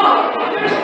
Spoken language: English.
Oh,